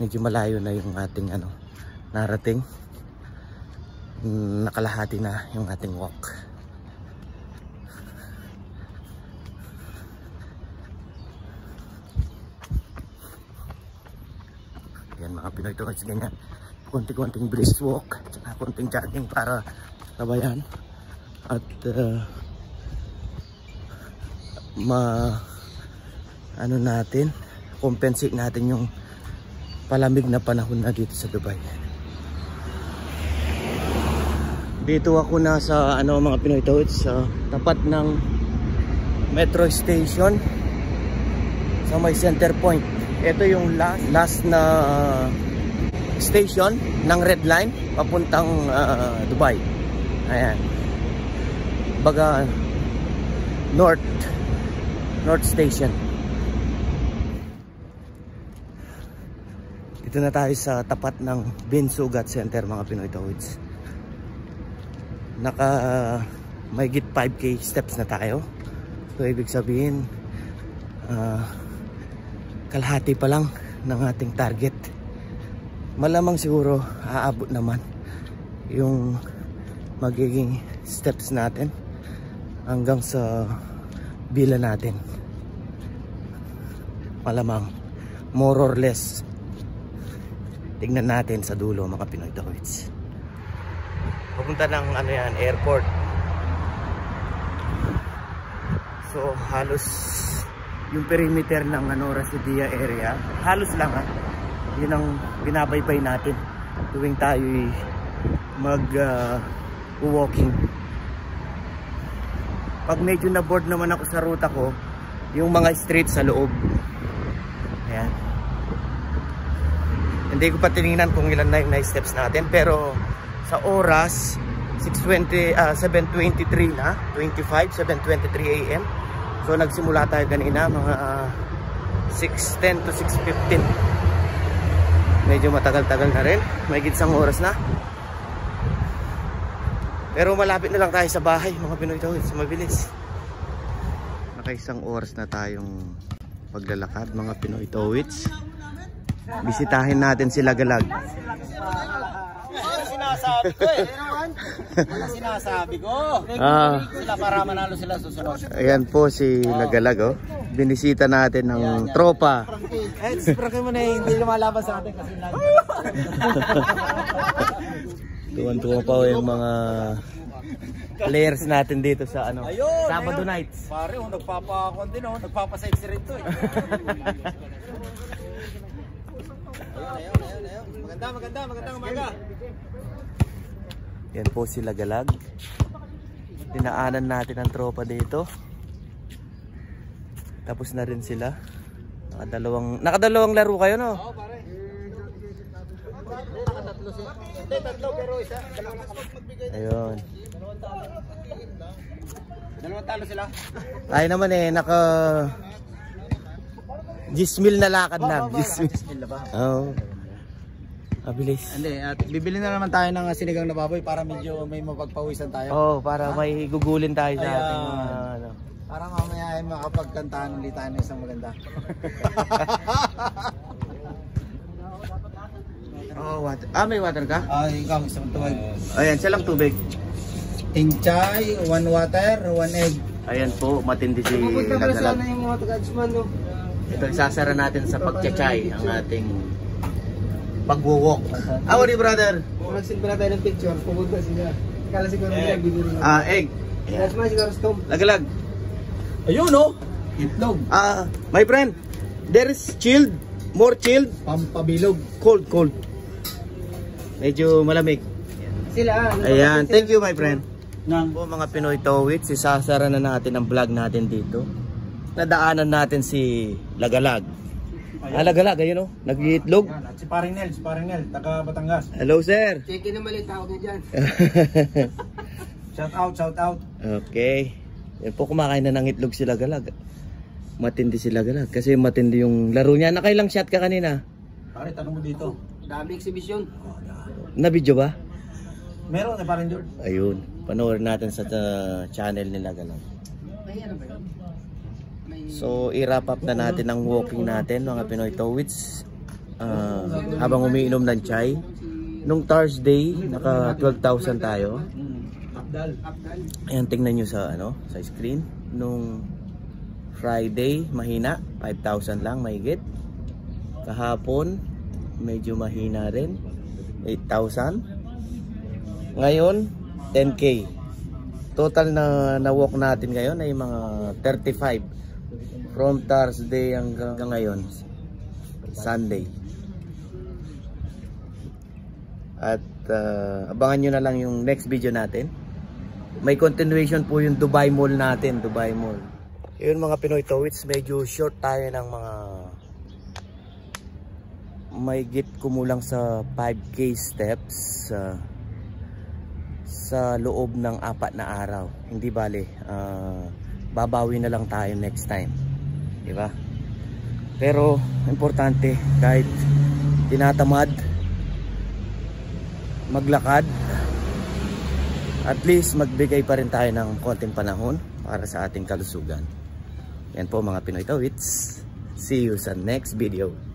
medyo malayo na yung ating ano narating. Nakalahati na yung ating walk. Yan mga Pinoy tourists ganyan. Konti-konting brisk walk tsaka konting jogging para sabayan. At uh, ma ano natin compensate natin yung palamig na panahon na dito sa Dubai. Dito ako na sa ano mga Pinoy Toads sa tapat ng metro station. Sa may center point. Ito yung last, last na uh, station ng red line papuntang uh, Dubai. Ayan. Baga north north station dito na tayo sa tapat ng Bin Sugat Center mga Pinoy Toads naka may git 5k steps na tayo. So ibig sabihin uh, kalahati pa lang ng ating target. Malamang siguro aabot naman yung magiging steps natin hanggang sa bila natin. Malamang more or less tignan natin sa dulo mga Pinoy Toys pupunta ng ano yan airport. So halos yung perimeter ng ano Rasidia area halos lang ha yun ang binabaybay natin tuwing tayo mag uh, walking. Pag medyo na bored naman ako sa ruta ko yung mga street sa loob. Ayan hindi ko pa tinignan kung ilan na yung na steps natin pero sa oras 6.20 uh, 7.23 na 25 7.23 am so nagsimula tayo kanina mga uh, 6.10 to 6.15 medyo matagal-tagal na rin. May gitsang oras na. Pero malapit na lang tayo sa bahay mga Pinoy Towits mabilis. Nakaisang oras na tayong paglalakad mga Pinoy Towits bisitahin natin sila galag sinasabi ko eh. Ano sinasabi ko? ah, Sila para manalo sila susunod. ayan po si Lagalag oh. binisita natin ng tropa Eh, sipra mo na eh, hindi lumalaban sa atin kasi lang. tuwan-tuwa pa yung mga players natin dito sa ano Ayun, Sabado ayun. nights Pare, oh, nagpapakon din oh, nagpapasexy rin to eh. Ayun, ayun, ayun. Maganda, maganda, magandang umaga. Yan po sila galag. Dinaanan natin ang tropa dito. Tapos na rin sila. Nakadalawang, nakadalawang laro kayo no? Oo, pare. Nakatatlo siya. Hindi, tatlo pero isa. Ayun. Dalawang talo sila. Tayo naman eh, naka... Gismil na lakad na. Gismil. Skill ba? Oo. Mabilis. Hindi, at bibili na naman tayo ng sinigang na baboy para medyo may mapagpawisan tayo. Oo, para may gugulin tayo sa Ayan. ating mga ano. Para mamaya ay makapagkantahan ulit tayo ng isang maganda. Oh, water. Ah, may water ka? Ay, ikaw, isang tuwag. Ayan, siya lang tubig. Tinchay, one water, one egg. Ayan po, matindi si Lagalag. yung mga taga-Adsman, no? Ito, isasara natin sa pagchachay ang ating pagwo-walk. Ako ni brother. Magsilbira tayo ng picture, pumunta sila. Kala siguro nila bibili. Ah, egg. Adsman siguro stove. Lagalag. Ayun, no? Itlog. Ah, my friend, there is chilled, more chilled, Pampabilog. cold, cold. Medyo malamig. Sila, ano? Ayan, thank you my friend. Nang. Po mga Pinoy Towits, isasara na natin ang vlog natin dito. Nadaanan natin si Lagalag. Ah, Lagalag, ayun o, nag-iitlog. Yan, at si Paring Nel, si Paring Nel, taga Batangas. Hello sir. Check in na mali tawag niya dyan. Shout out, shout out. okay. Yan po kumakain na ng itlog si Lagalag. Matindi si Lagalag kasi matindi yung laro niya. Nakailang shot ka kanina? Pare, tanong mo dito. Dami exhibition. Na video ba? Meron na Paring George. Ayun, panoorin natin sa channel ni Lagalag. Ano ba yun? So, i-wrap up na natin ang walking natin mga Pinoy Towits. ah, habang umiinom ng chai. Nung Thursday, naka 12,000 tayo. Ayan, tingnan nyo sa, ano, sa screen. Nung Friday, mahina. 5,000 lang, mahigit. Kahapon, medyo mahina rin. 8,000. Ngayon, 10K. Total na na-walk natin ngayon ay mga 35. From Thursday hanggang ngayon, Sunday. At uh, abangan nyo na lang yung next video natin. May continuation po yung Dubai Mall natin, Dubai Mall. Yun mga Pinoy Towits, medyo short tayo ng mga may git kumulang sa 5k steps uh, sa loob ng apat na araw. Hindi bale, uh, babawi na lang tayo next time. Di ba? Pero importante kahit tinatamad maglakad at least magbigay pa rin tayo ng konting panahon para sa ating kalusugan. Yan po mga Pinoy Tawits. See you sa next video.